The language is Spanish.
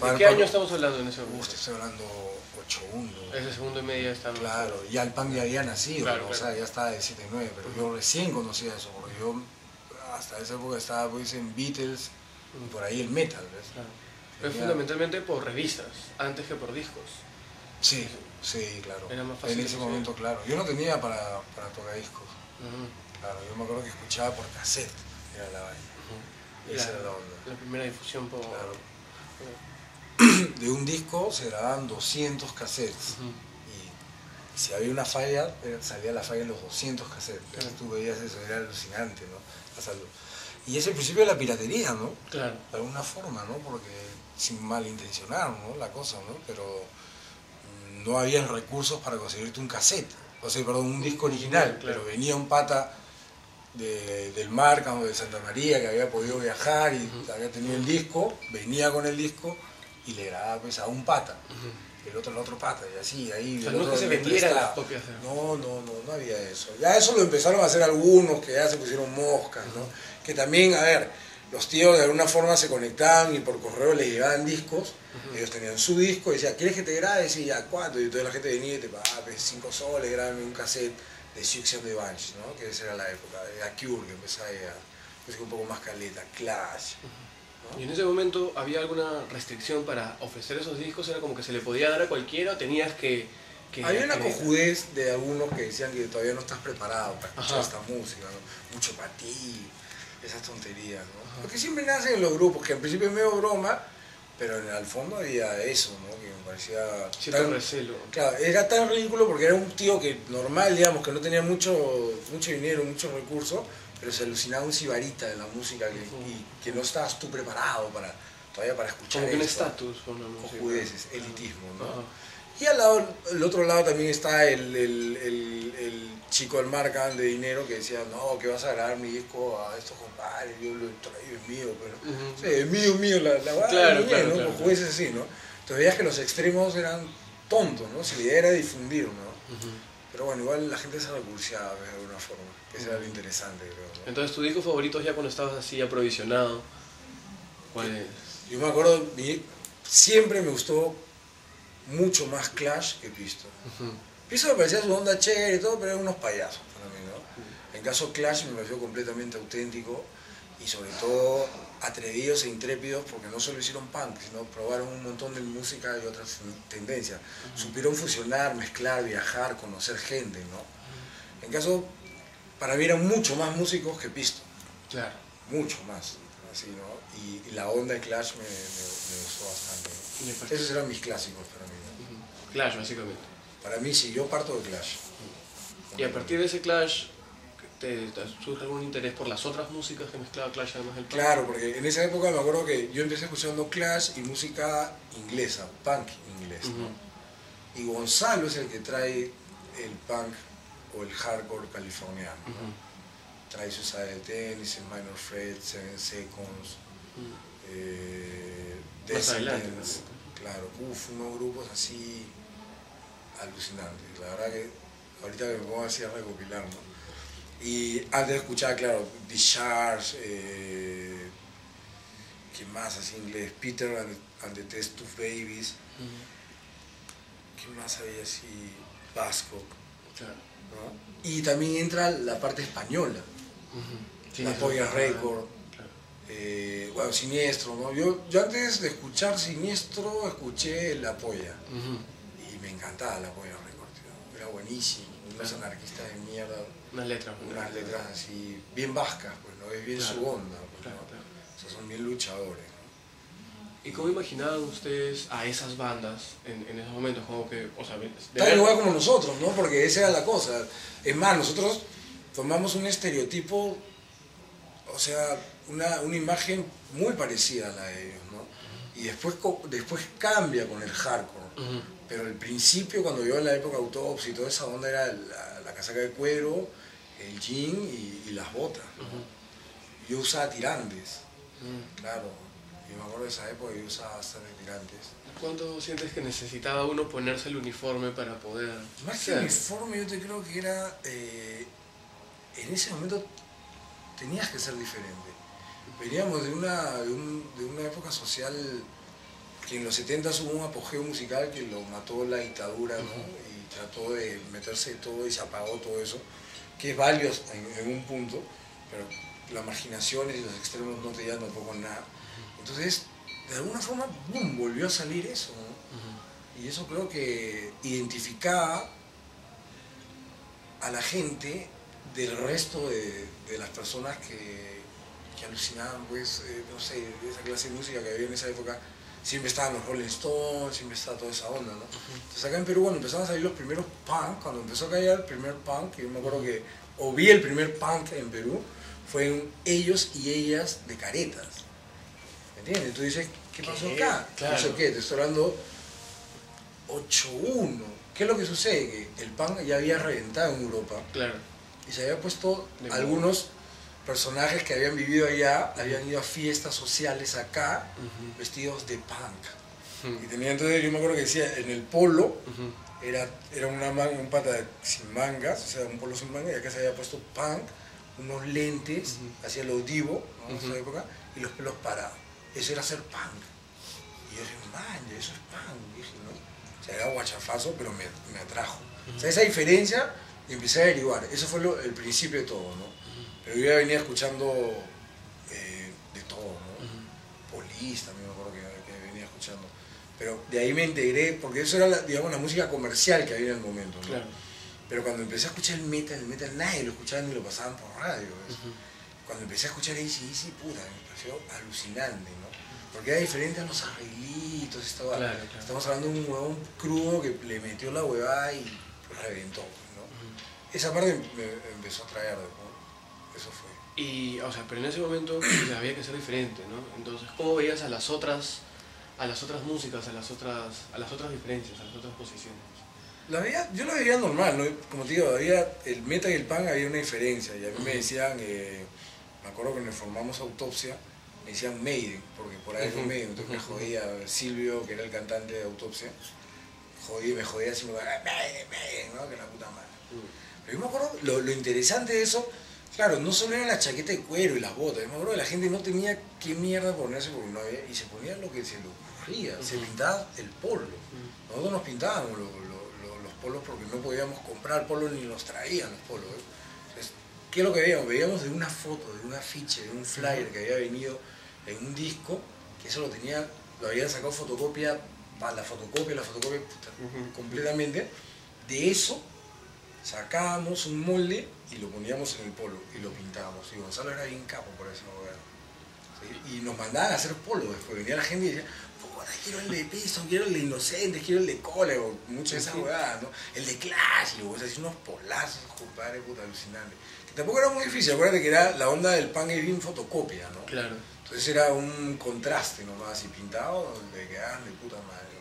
Para- qué para- año estamos hablando en ese momento? te estoy hablando 8-1. Ese segundo y media está Claro, ya el punk ya había nacido, Claro, o claro. sea, ya estaba de 7 9, pero yo recién conocía eso, porque yo hasta esa época estaba pues en Beatles por ahí el metal, ¿ves? Claro. Pero Tenía- fundamentalmente por revistas, antes que por discos. Sí, sí, claro. Era más fácil en ese de momento, claro. Yo no tenía para, para tocar discos, claro. Yo me acuerdo que escuchaba por cassette, era la vaina. Esa era la onda. La primera difusión por... Claro. De un disco se grababan 200 cassettes. Ujú. Y si había una falla, eh, salía la falla en los 200 cassettes. Entonces tú veías eso, era alucinante, ¿no? Lo- y es el principio de la piratería, ¿no? Claro. De alguna forma, ¿no? Porque sin malintencionar, ¿no? La cosa, ¿no? Pero no había recursos para conseguirte un cassette. O sea, perdón, un disco original. Claro. Pero venía un pata de- del Marca o de Santa María que había podido viajar y Ujú. había tenido el disco, venía con el disco y le grababa pues, a un pata el otro al otro pata, y así, ahí. O sea, el no que se vendieran las copias. No, no, no, no había eso. Ya eso lo empezaron a hacer algunos que ya se pusieron moscas, ¿no? Que también, a ver, los tíos de alguna forma se conectaban y por correo les llevaban discos, ellos tenían su disco y decían, ¿quieres que te grabe? Sí, ya, ¿cuánto? Y toda la gente venía y te pagaba pues, 5 soles, grábame un cassette de Six and the Bunch, ¿no? Que esa era la época, de Cure, que empezaba ya, pues, un poco más caleta, Clash. Y en ese momento había alguna restricción para ofrecer esos discos, era como que se le podía dar a cualquiera, o tenías que... que Había una que- cojudez de algunos que decían que todavía no estás preparado para escuchar Ajá. esta música, ¿no? mucho para ti, esas tonterías, ¿no? Porque siempre nacen en los grupos, que en principio es medio broma, pero en el fondo había eso, ¿no? Que me parecía... Cierto tan- recelo. Claro, era tan ridículo porque era un tío que normal, digamos, que no tenía mucho, mucho dinero, muchos recursos, pero se alucinaba un sibarita de la música que, y que no estabas tú preparado para todavía para escuchar Como que un estatus con la música. Cojudeces, elitismo, ¿no? Ajá. Y al lado, el otro lado también está el, el, el, el chico del marca de dinero que decía, no, que vas a grabar mi disco a estos compadres, yo lo he traído, es mío, pero... Ujú. Sí, es mío, mío, la, la Claro, mía, claro, ¿no? claro, Pues jueces así, ¿no? Entonces veías que los extremos eran tontos, ¿no? Si la idea era difundir, ¿no? Ujú. Pero bueno, igual la gente se recurseaba de alguna forma, que eso era lo interesante, creo, ¿no? Entonces, ¿tu disco favorito ya cuando estabas así aprovisionado? ¿Cuál es? Yo me acuerdo, mi- siempre me gustó mucho más Clash que Pisto. Ujú. Piso me parecía su onda chévere y todo, pero eran unos payasos para mí, ¿no? En caso Clash me pareció completamente auténtico y sobre todo atrevidos e intrépidos porque no solo hicieron punk, sino probaron un montón de música y otras tendencias. Supieron fusionar, mezclar, viajar, conocer gente, ¿no? En caso, para mí eran mucho más músicos que Pisto, Claro. mucho más, así, ¿no? Y, y la onda de Clash me, me- me gustó bastante. ¿no? Esos eran mis clásicos para mí, ¿no? Ujú. Clash, básicamente. Para mí sí, yo parto de Clash. Y a partir de ese Clash, ¿te, surge algún interés por las otras músicas que mezclaba Clash además del punk? Claro, porque en esa época me acuerdo que yo empecé escuchando Clash y música inglesa, punk inglés. ¿no? Y Gonzalo es el que trae el punk o el hardcore californiano. ¿no? Ujú. Trae Suicide Tennis, Minor Threat, Seven Seconds, eh, Descendants. Claro, uff, unos grupos así alucinantes. La verdad que ahorita me pongo así a recopilar, ¿no? Y antes escuchaba, claro, The Sharks, eh, ¿quién más así inglés? Peter and, and the Test Tube Babies. ¿quién más había así? Basco, Claro. ¿no? Y también entra la parte española. Sí, la Polla Record, Claro. eh, bueno, Siniestro, ¿no? Yo, yo antes de escuchar Siniestro escuché La Polla. Y me encantaba la Polla Record, tío. Era buenísimo. Unos anarquistas de mierda, Unas letras. unas letras así, bien vascas, pues, ¿no? Es bien Claro. su onda, pues, Claro, ¿no? claro. O sea, son bien luchadores, ¿no? ¿Y cómo imaginaban ustedes a esas bandas en, en esos momentos? Como que, o sea, ver- igual como nosotros, ¿no? Porque esa era la cosa. Es más, nosotros tomamos un estereotipo, o sea, una, una imagen muy parecida a la de ellos, ¿no? Y después, después cambia con el hardcore. Ujú. Pero el principio, cuando yo en la época autopsia y toda esa onda, era la casaca de cuero, el jean y, y las botas. Yo usaba tirantes, Ujú. claro. Yo me acuerdo de esa época yo usaba bastante tirantes. ¿Cuánto sientes que necesitaba uno ponerse el uniforme para poder Más que ser? uniforme, yo te creo que era. eh, en ese momento tenías que ser diferente. Veníamos de una, de, un- de una época social que en los 70 hubo un apogeo musical que lo mató la dictadura, ¿no? Y trató de meterse todo y se apagó todo eso, que es válido en, en un punto, pero las marginaciones y los extremos no te llevan tampoco nada. Entonces, de alguna forma, ¡bum! volvió a salir eso. ¿no? Y eso creo que identificaba a la gente del resto de, de las personas que, que alucinaban, pues, eh, no sé, de esa clase de música que había en esa época. Siempre estaban los Rolling Stones, siempre estaba toda esa onda, ¿no? Entonces acá en Perú cuando empezaron a salir los primeros punk, cuando empezó a caer el primer punk, yo me acuerdo que, o vi el primer punk en Perú, fueron ellos y ellas de caretas. ¿Me entiendes? Tú dices, ¿qué pasó ¿Qué? acá? Claro. ¿Eso qué? Te estoy hablando 8-1. ¿Qué es lo que sucede? Que el punk ya había reventado en Europa Claro. y se había puesto De algunos personajes que habían vivido allá, habían ido a fiestas sociales acá, vestidos de punk. Y tenía entonces, yo me acuerdo que decía, en el polo era, era una man- un pata sin mangas, o sea, un polo sin mangas, y acá se había puesto punk, unos lentes, hacía lo divo, ¿no? en esa época, y los pelos parados. Eso era ser punk. Y yo dije, man, eso es punk, dije, ¿no? O sea, era guachafazo, pero me, me atrajo. O sea, esa diferencia, y empecé a averiguar. Eso fue lo- el principio de todo, ¿no? Pero yo ya venía escuchando eh, de todo, ¿no? También me acuerdo que, que venía escuchando. Pero de ahí me integré, porque eso era, la, digamos, la música comercial que había en el momento, ¿no? Claro. Pero cuando empecé a escuchar el metal, el metal nadie lo escuchaba ni lo pasaban por radio. ¿ves? Ujú. Cuando empecé a escuchar ACDC, puta, me pareció alucinante, ¿no? Porque era diferente a los arreglitos, estaba, Claro, claro. estamos hablando de un huevón crudo que le metió la huevada y reventó, ¿no? Esa parte me empezó a traer, ¿no? Eso fue. Y, o sea, pero en ese momento sea, había que ser diferente, ¿no? Entonces, ¿cómo veías a las otras, a las otras músicas, a las otras, a las otras diferencias, a las otras posiciones? La veía, yo la veía normal, ¿no? como te digo, había el metal y el pan había una diferencia. Y a mí me decían, eh, me acuerdo que nos formamos autopsia, me decían Maiden, porque por ahí Ujú, con Maiden, entonces me jodía Silvio, que era el cantante de autopsia, jodí, me jodía así, me decía, Maiden, Maiden, ¿no? Que la puta madre. Pero yo me acuerdo, lo, lo interesante de eso, claro, no solo era la chaqueta de cuero y las botas, me acuerdo que la gente no tenía qué mierda ponerse porque no había, y se ponía lo que se le ocurría, se pintaba el polo. Nosotros nos pintábamos lo- lo- lo- los polos porque no podíamos comprar polos ni nos traían los polos. ¿eh? Entonces, ¿qué es lo que veíamos? Veíamos de una foto, de un afiche, de un flyer que había venido en un disco, que eso lo tenía, lo habían sacado fotocopia, para la fotocopia, la fotocopia puta, completamente. De eso sacábamos un molde y lo poníamos en el polo y lo pintábamos. Y Gonzalo era bien capo por esa hueá. ¿sí? Y nos mandaban a hacer polo después. Venía la gente y decía, puta, quiero el de Piston, quiero el de Inocentes, quiero el de Cole, o muchas de esas Sí. huevadas, ¿no? El de Clash, y luego así unos polazos, compadre, puta, alucinante. Que tampoco era muy difícil, acuérdate que era la onda del pan y bien fotocopia, ¿no? Claro. Entonces era un contraste nomás, y pintado, le quedaban de puta madre.